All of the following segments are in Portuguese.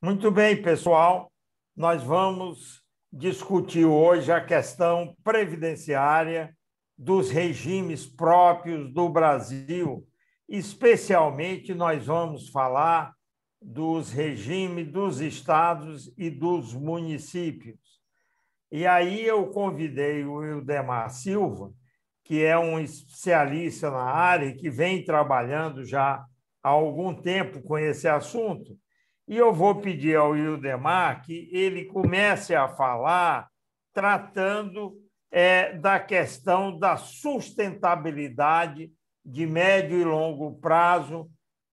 Muito bem, pessoal. Nós vamos discutir hoje a questão previdenciária dos regimes próprios do Brasil. Especialmente, nós vamos falar dos regimes dos estados e dos municípios. E aí eu convidei o Ildemar Silva, que é um especialista na área e que vem trabalhando já há algum tempo com esse assunto. E eu vou pedir ao Ildemar que ele comece a falar tratando é, da questão da sustentabilidade de médio e longo prazo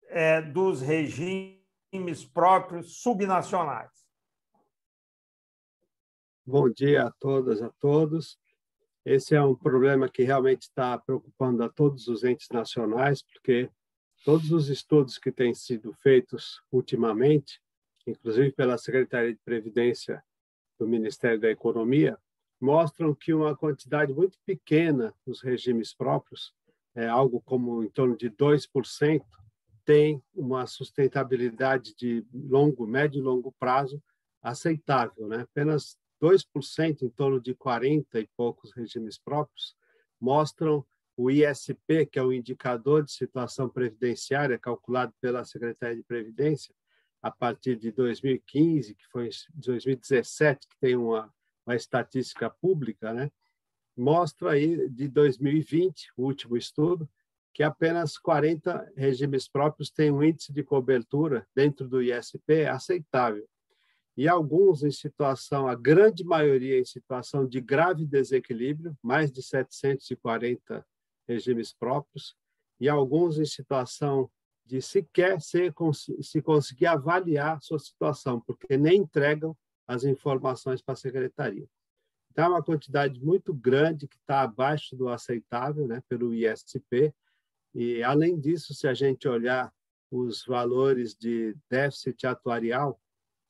é, dos regimes próprios subnacionais. Bom dia a todas, a todos. Esse é um problema que realmente está preocupando a todos os entes nacionais, porque todos os estudos que têm sido feitos ultimamente, inclusive pela Secretaria de Previdência do Ministério da Economia, mostram que uma quantidade muito pequena dos regimes próprios, é algo como em torno de 2%, tem uma sustentabilidade de longo, médio e longo prazo aceitável, né? Apenas 2%, em torno de 40 e poucos regimes próprios, mostram o ISP, que é o indicador de situação previdenciária calculado pela Secretaria de Previdência a partir de 2015, que foi 2017 que tem uma, uma estatística pública, né? Mostra aí de 2020, o último estudo, que apenas 40 regimes próprios têm um índice de cobertura dentro do ISP aceitável e alguns em situação, a grande maioria em situação de grave desequilíbrio, mais de 740 regimes próprios, e alguns em situação de sequer se conseguir avaliar sua situação, porque nem entregam as informações para a secretaria. Então, é uma quantidade muito grande que está abaixo do aceitável né, pelo ISP, e, além disso, se a gente olhar os valores de déficit atuarial,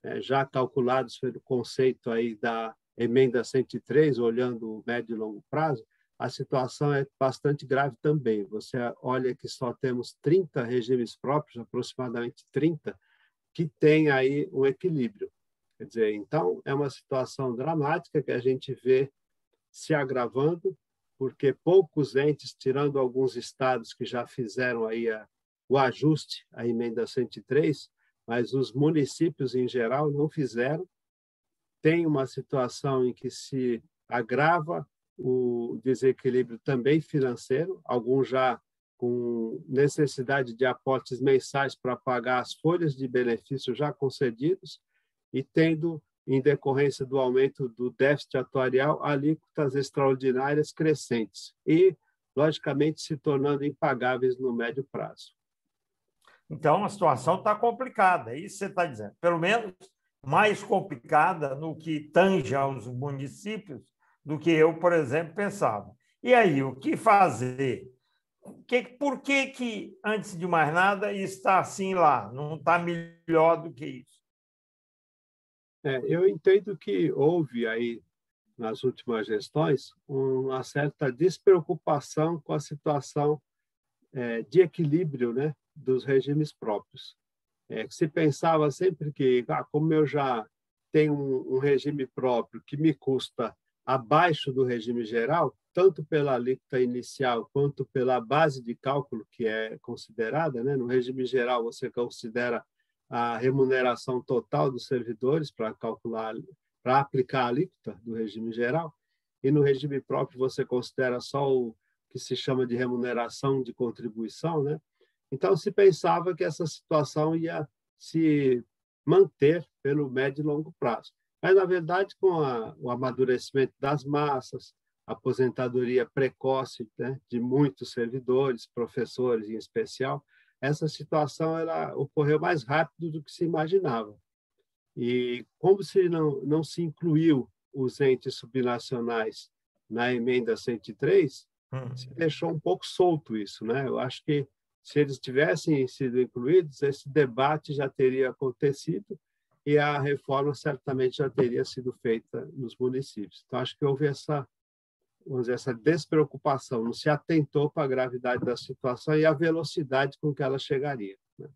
é, já calculados pelo conceito aí da emenda 103, olhando o médio e longo prazo, a situação é bastante grave também. Você olha que só temos 30 regimes próprios, aproximadamente 30, que têm aí um equilíbrio. Quer dizer, então, é uma situação dramática que a gente vê se agravando, porque poucos entes, tirando alguns estados que já fizeram aí a, o ajuste à emenda 103, mas os municípios em geral não fizeram. Tem uma situação em que se agrava o desequilíbrio também financeiro, alguns já com necessidade de aportes mensais para pagar as folhas de benefício já concedidos e tendo, em decorrência do aumento do déficit atuarial, alíquotas extraordinárias crescentes e, logicamente, se tornando impagáveis no médio prazo. Então, a situação está complicada, é isso você está dizendo. Pelo menos mais complicada no que tange aos municípios do que eu, por exemplo, pensava. E aí, o que fazer? por que, que, antes de mais nada, está assim lá? Não está melhor do que isso? É, eu entendo que houve aí, nas últimas gestões, uma certa despreocupação com a situação é, de equilíbrio né, dos regimes próprios. É, se pensava sempre que, ah, como eu já tenho um, um regime próprio que me custa abaixo do regime geral, tanto pela alíquota inicial quanto pela base de cálculo que é considerada, né? No regime geral você considera a remuneração total dos servidores para calcular, para aplicar a alíquota do regime geral, e no regime próprio você considera só o que se chama de remuneração de contribuição, né? Então, se pensava que essa situação ia se manter pelo médio e longo prazo. Mas, na verdade, com a, o amadurecimento das massas, aposentadoria precoce né, de muitos servidores, professores em especial, essa situação ela ocorreu mais rápido do que se imaginava. E como se não, não se incluiu os entes subnacionais na emenda 103, hum. se deixou um pouco solto isso, né? Eu acho que se eles tivessem sido incluídos, esse debate já teria acontecido e a reforma certamente já teria sido feita nos municípios. Então, acho que houve essa, vamos dizer, essa despreocupação, não se atentou para a gravidade da situação e a velocidade com que ela chegaria. Né?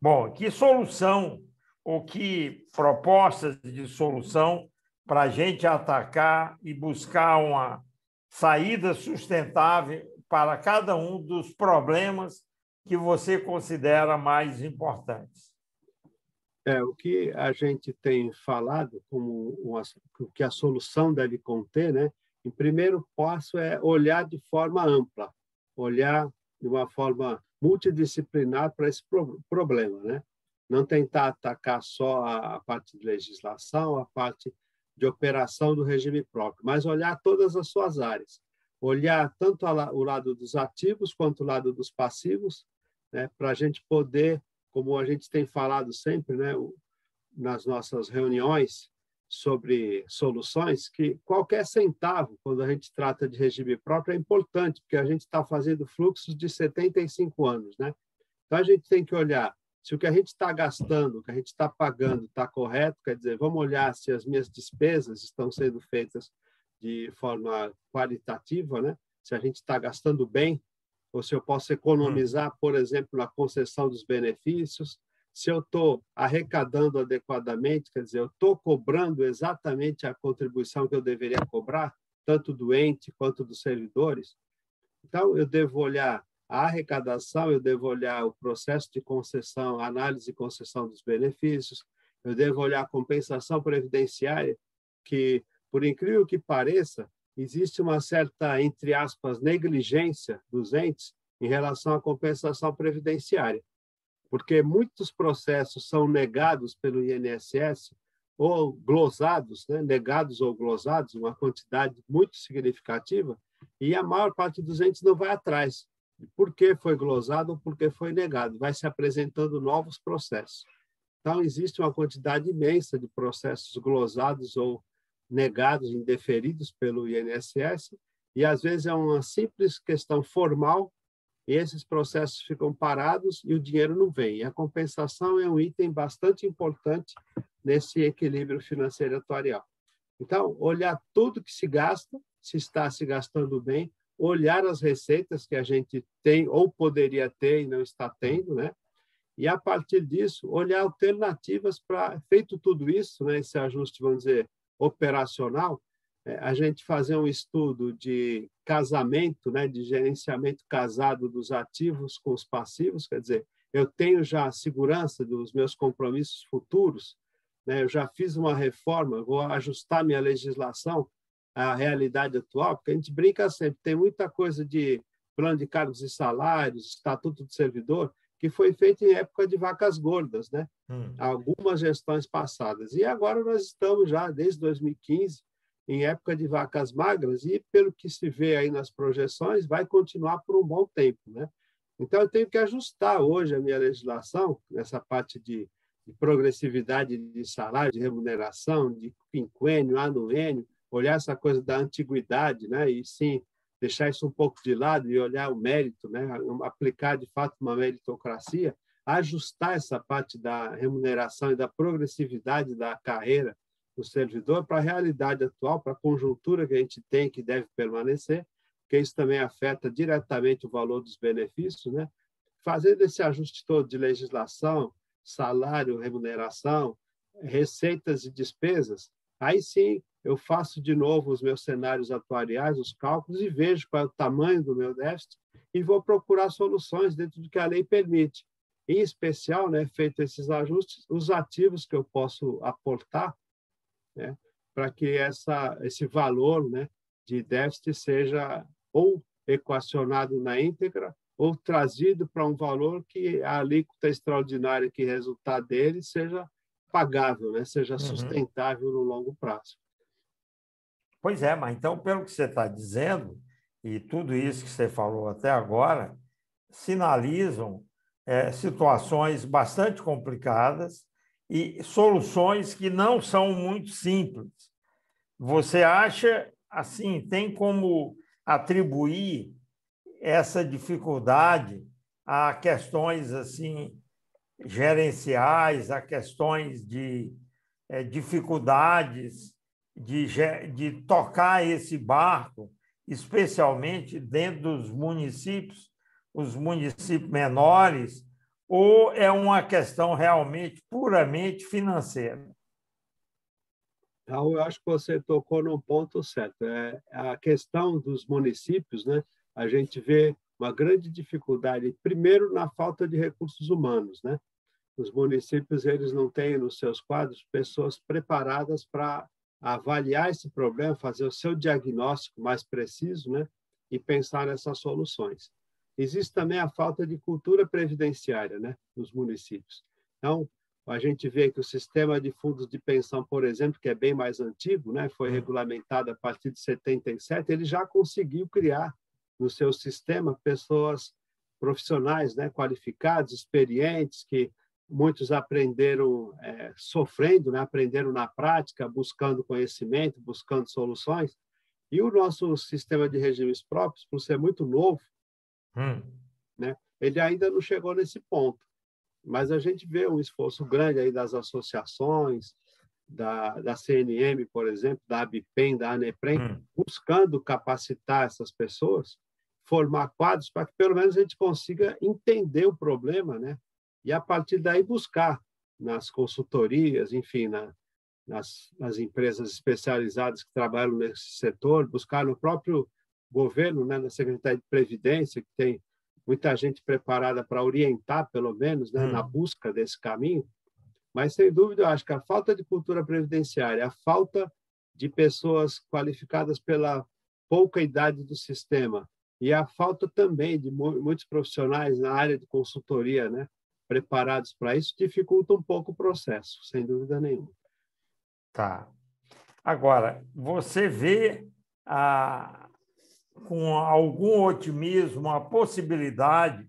Bom, que solução ou que propostas de solução para a gente atacar e buscar uma saída sustentável para cada um dos problemas que você considera mais importantes? É, o que a gente tem falado como uma, o que a solução deve conter, né? Em primeiro passo é olhar de forma ampla, olhar de uma forma multidisciplinar para esse pro problema, né? Não tentar atacar só a, a parte de legislação, a parte de operação do regime próprio, mas olhar todas as suas áreas, olhar tanto o lado dos ativos quanto o lado dos passivos, né, para a gente poder, como a gente tem falado sempre, né, nas nossas reuniões sobre soluções, que qualquer centavo, quando a gente trata de regime próprio, é importante, porque a gente está fazendo fluxos de 75 anos, né? Então a gente tem que olhar se o que a gente está gastando, o que a gente está pagando está correto, quer dizer, vamos olhar se as minhas despesas estão sendo feitas de forma qualitativa, né? se a gente está gastando bem, ou se eu posso economizar, por exemplo, na concessão dos benefícios, se eu estou arrecadando adequadamente, quer dizer, eu estou cobrando exatamente a contribuição que eu deveria cobrar, tanto do ente quanto dos servidores. Então, eu devo olhar a arrecadação, eu devo olhar o processo de concessão, análise e concessão dos benefícios, eu devo olhar a compensação previdenciária, que, por incrível que pareça, existe uma certa, entre aspas, negligência dos entes em relação à compensação previdenciária, porque muitos processos são negados pelo INSS ou glosados, né? negados ou glosados, uma quantidade muito significativa, e a maior parte dos entes não vai atrás por que foi glosado ou por que foi negado. Vai se apresentando novos processos. Então, existe uma quantidade imensa de processos glosados ou negados, indeferidos pelo INSS, e às vezes é uma simples questão formal, e esses processos ficam parados e o dinheiro não vem. E a compensação é um item bastante importante nesse equilíbrio financeiro atuarial. Então, olhar tudo que se gasta, se está se gastando bem, olhar as receitas que a gente tem ou poderia ter e não está tendo, né? E a partir disso, olhar alternativas para, feito tudo isso, né, esse ajuste, vamos dizer, operacional, é, a gente fazer um estudo de casamento, né, de gerenciamento casado dos ativos com os passivos, quer dizer, eu tenho já a segurança dos meus compromissos futuros, né, eu já fiz uma reforma, vou ajustar minha legislação a realidade atual, porque a gente brinca sempre, tem muita coisa de plano de cargos e salários, estatuto de servidor, que foi feito em época de vacas gordas, né? Hum. Algumas gestões passadas. E agora nós estamos já, desde 2015, em época de vacas magras, e pelo que se vê aí nas projeções, vai continuar por um bom tempo, né? Então, eu tenho que ajustar hoje a minha legislação, nessa parte de, de progressividade de salário, de remuneração, de quinquênio, anuênio, olhar essa coisa da antiguidade, né? E sim deixar isso um pouco de lado e olhar o mérito, né? Aplicar de fato uma meritocracia, ajustar essa parte da remuneração e da progressividade da carreira do servidor para a realidade atual, para a conjuntura que a gente tem que deve permanecer, que isso também afeta diretamente o valor dos benefícios, né? Fazendo esse ajuste todo de legislação, salário, remuneração, receitas e despesas, aí sim eu faço de novo os meus cenários atuariais, os cálculos, e vejo qual é o tamanho do meu déficit e vou procurar soluções dentro do que a lei permite. Em especial, né, feito esses ajustes, os ativos que eu posso aportar né, para que essa, esse valor né, de déficit seja ou equacionado na íntegra ou trazido para um valor que a alíquota extraordinária que resultar dele seja pagável, né, seja uhum. sustentável no longo prazo. Pois é, mas então, pelo que você está dizendo, e tudo isso que você falou até agora, sinalizam é, situações bastante complicadas e soluções que não são muito simples. Você acha, assim, tem como atribuir essa dificuldade a questões assim gerenciais, a questões de é, dificuldades de, de tocar esse barco, especialmente dentro dos municípios, os municípios menores, ou é uma questão realmente puramente financeira? Então, eu acho que você tocou num ponto certo. É a questão dos municípios, né? A gente vê uma grande dificuldade, primeiro na falta de recursos humanos, né? Os municípios eles não têm nos seus quadros pessoas preparadas para avaliar esse problema, fazer o seu diagnóstico mais preciso, né? E pensar nessas soluções. Existe também a falta de cultura previdenciária, né? Nos municípios. Então, a gente vê que o sistema de fundos de pensão, por exemplo, que é bem mais antigo, né, foi uhum. regulamentado a partir de 77, ele já conseguiu criar no seu sistema pessoas profissionais, né, qualificados, experientes, que muitos aprenderam é, sofrendo, né, aprenderam na prática, buscando conhecimento, buscando soluções. E o nosso sistema de regimes próprios, por ser muito novo, hum. né, ele ainda não chegou nesse ponto. Mas a gente vê um esforço grande aí das associações, da, da CNM, por exemplo, da ABPEM, da ANEPREM, hum. buscando capacitar essas pessoas, formar quadros para que pelo menos a gente consiga entender o problema, né? E a partir daí buscar nas consultorias, enfim, na, nas, nas empresas especializadas que trabalham nesse setor, buscar no próprio governo, né, na Secretaria de Previdência, que tem muita gente preparada para orientar, pelo menos, né, hum. na busca desse caminho. Mas, sem dúvida, eu acho que a falta de cultura previdenciária, a falta de pessoas qualificadas pela pouca idade do sistema e a falta também de muitos profissionais na área de consultoria, né, preparados para isso, dificulta um pouco o processo, sem dúvida nenhuma. Tá. Agora, você vê a, com algum otimismo a possibilidade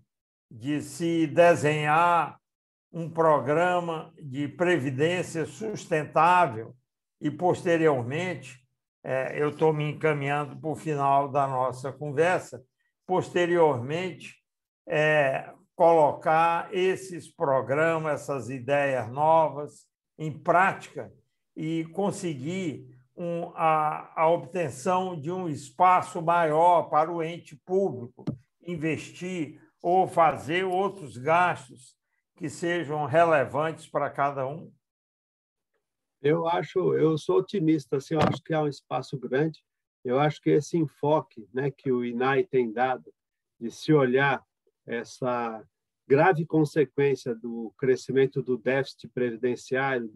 de se desenhar um programa de previdência sustentável e, posteriormente, é, eu estou me encaminhando para o final da nossa conversa, posteriormente, é, colocar esses programas, essas ideias novas em prática e conseguir um, a, a obtenção de um espaço maior para o ente público investir ou fazer outros gastos que sejam relevantes para cada um? Eu acho, eu sou otimista, assim, eu acho que há um espaço grande. Eu acho que esse enfoque, né, que o INAI tem dado de se olhar essa grave consequência do crescimento do déficit previdenciário,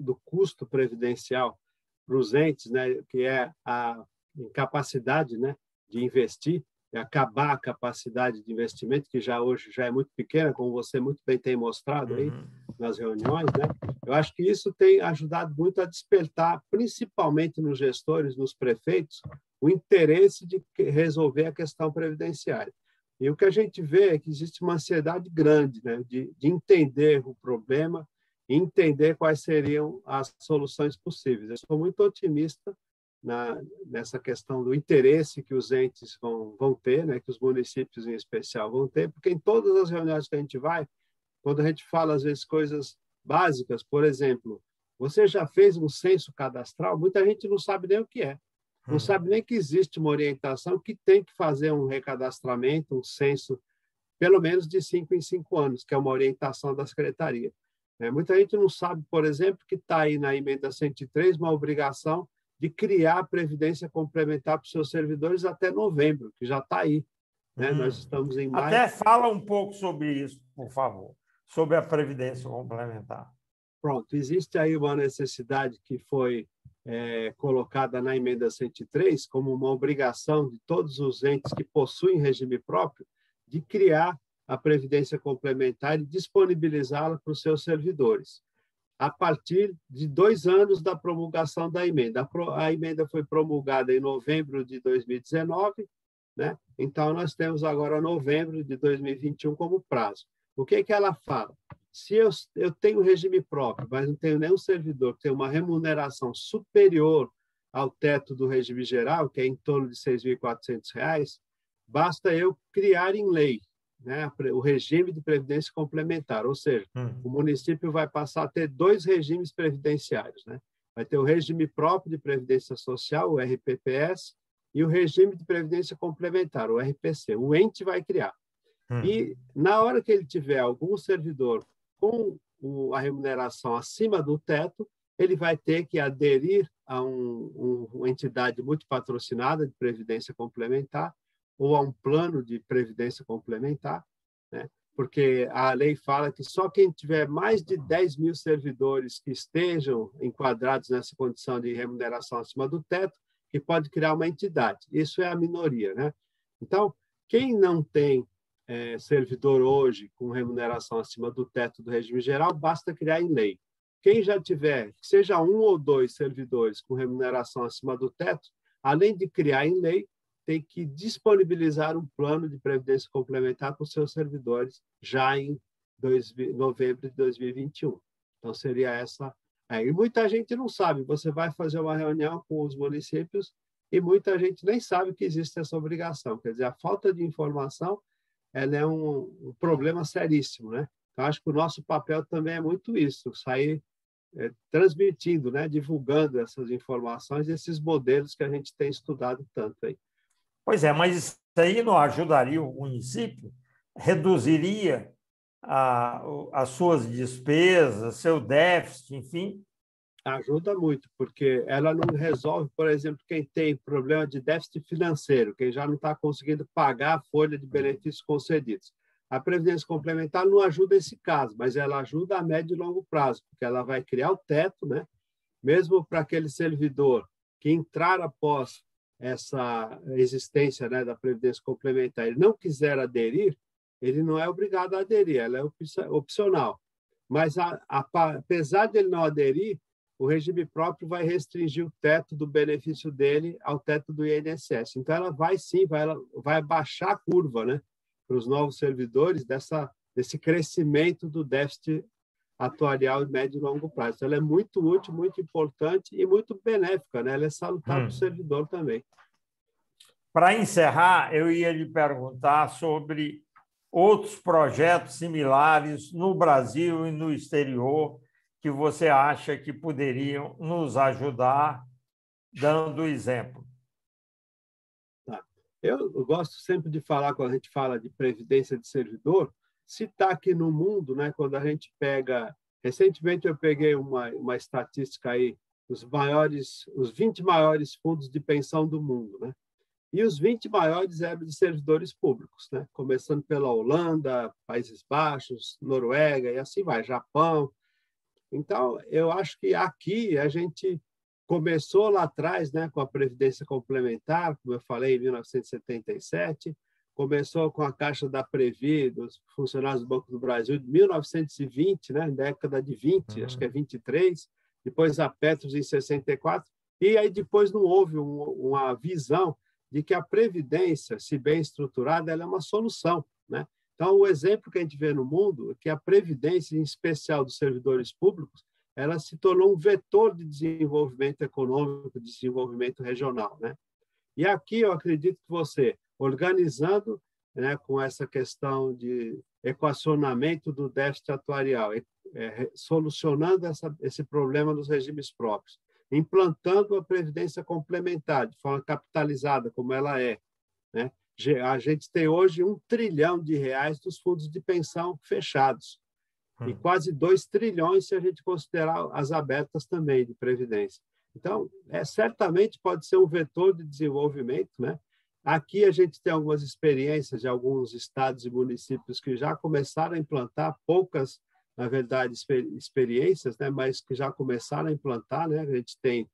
do custo previdencial para os entes, né, que é a incapacidade né, de investir, é acabar a capacidade de investimento, que já hoje já é muito pequena, como você muito bem tem mostrado aí uhum. nas reuniões. Né? Eu acho que isso tem ajudado muito a despertar, principalmente nos gestores, nos prefeitos, o interesse de resolver a questão previdenciária. E o que a gente vê é que existe uma ansiedade grande né, de, de entender o problema entender quais seriam as soluções possíveis. Eu sou muito otimista na, nessa questão do interesse que os entes vão, vão ter, né, que os municípios em especial vão ter, porque em todas as reuniões que a gente vai, quando a gente fala, às vezes, coisas básicas, por exemplo, você já fez um censo cadastral? Muita gente não sabe nem o que é. Não hum. sabe nem que existe uma orientação que tem que fazer um recadastramento, um censo, pelo menos de cinco em cinco anos, que é uma orientação da secretaria. É, muita gente não sabe, por exemplo, que está aí na emenda 103 uma obrigação de criar a previdência complementar para os seus servidores até novembro, que já está aí. Né? Hum. Nós estamos em maio. Até fala um pouco sobre isso, por favor, sobre a previdência complementar. Pronto, existe aí uma necessidade que foi é, colocada na emenda 103 como uma obrigação de todos os entes que possuem regime próprio de criar a previdência complementar e disponibilizá-la para os seus servidores, a partir de dois anos da promulgação da emenda. A, emenda foi promulgada em novembro de 2019, né? então nós temos agora novembro de 2021 como prazo. O que, que ela fala? Se eu, eu tenho regime próprio, mas não tenho nenhum servidor que tem uma remuneração superior ao teto do regime geral, que é em torno de R$ 6.400, basta eu criar em lei né, o regime de previdência complementar, ou seja, hum. o município vai passar a ter dois regimes previdenciários, né? Vai ter o regime próprio de previdência social, o RPPS, e o regime de previdência complementar, o RPC. O ente vai criar. Hum. E na hora que ele tiver algum servidor com a remuneração acima do teto, ele vai ter que aderir a um, um, uma entidade multipatrocinada de previdência complementar ou a um plano de previdência complementar, né? porque a lei fala que só quem tiver mais de 10 mil servidores que estejam enquadrados nessa condição de remuneração acima do teto, que pode criar uma entidade. Isso é a minoria. Né? Então, quem não tem é, servidor hoje com remuneração acima do teto do regime geral, basta criar em lei. Quem já tiver, seja um ou dois servidores com remuneração acima do teto, além de criar em lei, tem que disponibilizar um plano de previdência complementar para os seus servidores já em dois, novembro de 2021. Então, seria essa. É, e muita gente não sabe. Você vai fazer uma reunião com os municípios e muita gente nem sabe que existe essa obrigação. Quer dizer, a falta de informação ela é um, um problema seríssimo, né? Então, acho que o nosso papel também é muito isso, sair é, transmitindo, né, divulgando essas informações, esses modelos que a gente tem estudado tanto aí. Pois é, mas isso aí não ajudaria o município? Reduziria a, as suas despesas, seu déficit, enfim? Ajuda muito, porque ela não resolve, por exemplo, quem tem problema de déficit financeiro, quem já não está conseguindo pagar a folha de benefícios concedidos. A Previdência Complementar não ajuda esse caso, mas ela ajuda a médio e longo prazo, porque ela vai criar o teto, né? mesmo para aquele servidor que entrar após essa existência né, da Previdência Complementar, ele não quiser aderir, ele não é obrigado a aderir, ela é opcional. Mas, a, a, apesar de ele não aderir, o regime próprio vai restringir o teto do benefício dele ao teto do INSS. Então, ela vai sim, vai, ela vai baixar a curva né, para os novos servidores dessa, desse crescimento do déficit atuarial médio e longo prazo. Então, ela é muito útil, muito importante e muito benéfica. Né? Ela é salutar hum. para o servidor também. Para encerrar, eu ia lhe perguntar sobre outros projetos similares no Brasil e no exterior que você acha que poderiam nos ajudar, dando exemplo? Tá. Eu, gosto sempre de falar, quando a gente fala de previdência de servidor, citar aqui no mundo, né, quando a gente pega. Recentemente eu peguei uma, uma estatística aí, os maiores, os 20 maiores fundos de pensão do mundo, né? E os 20 maiores eram de servidores públicos, né? Começando pela Holanda, Países Baixos, Noruega e assim vai, Japão, então, eu acho que aqui a gente começou lá atrás né, com a Previdência Complementar, como eu falei, em 1977, começou com a Caixa da Previ, dos funcionários do Banco do Brasil, de 1920, né, década de 20, uhum. acho que é 23, depois a Petros em 64, e aí depois não houve um, uma visão de que a Previdência, se bem estruturada, ela é uma solução. Né? Então, o exemplo que a gente vê no mundo é que a previdência, em especial dos servidores públicos, ela se tornou um vetor de desenvolvimento econômico, de desenvolvimento regional, né? E aqui eu acredito que você, organizando, né, com essa questão de equacionamento do déficit atuarial, é, solucionando essa, esse problema dos regimes próprios, implantando a previdência complementar de forma capitalizada, como ela é, né? A gente tem hoje um trilhão de reais dos fundos de pensão fechados hum. e quase dois trilhões se a gente considerar as abertas também de previdência. Então, é certamente pode ser um vetor de desenvolvimento, né? Aqui a gente tem algumas experiências de alguns estados e municípios que já começaram a implantar poucas, na verdade, experiências, né? Mas que já começaram a implantar, né? A gente tem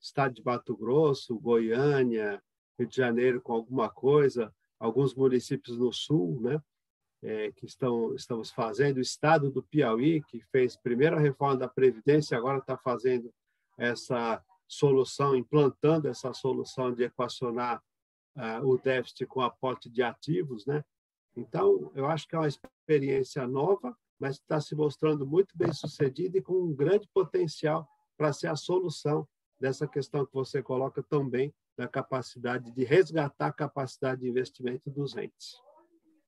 estado de Mato Grosso, Goiânia, Rio de Janeiro com alguma coisa, alguns municípios no sul, né, é, que estão estamos fazendo, o estado do Piauí que fez primeira reforma da previdência, agora está fazendo essa solução, implantando essa solução de equacionar uh, o déficit com aporte de ativos, né? Então, eu acho que é uma experiência nova, mas está se mostrando muito bem sucedida e com um grande potencial para ser a solução dessa questão que você coloca tão bem da capacidade de resgatar a capacidade de investimento dos entes.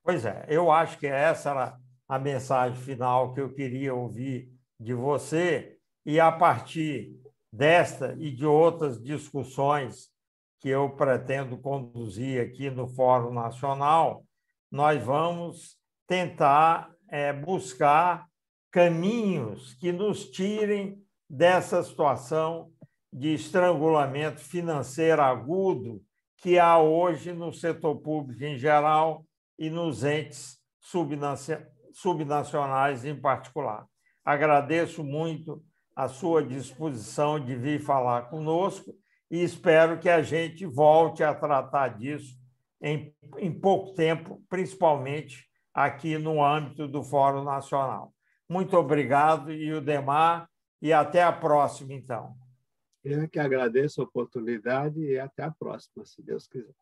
Pois é, eu acho que essa era a mensagem final que eu queria ouvir de você, e a partir desta e de outras discussões que eu pretendo conduzir aqui no Fórum Nacional, nós vamos tentar é, buscar caminhos que nos tirem dessa situação de estrangulamento financeiro agudo que há hoje no setor público em geral e nos entes subnacionais em particular. Agradeço muito a sua disposição de vir falar conosco e espero que a gente volte a tratar disso em, em pouco tempo, principalmente aqui no âmbito do Fórum Nacional. Muito obrigado, e o Demar, e até a próxima, então. Eu que agradeço a oportunidade e até a próxima, se Deus quiser.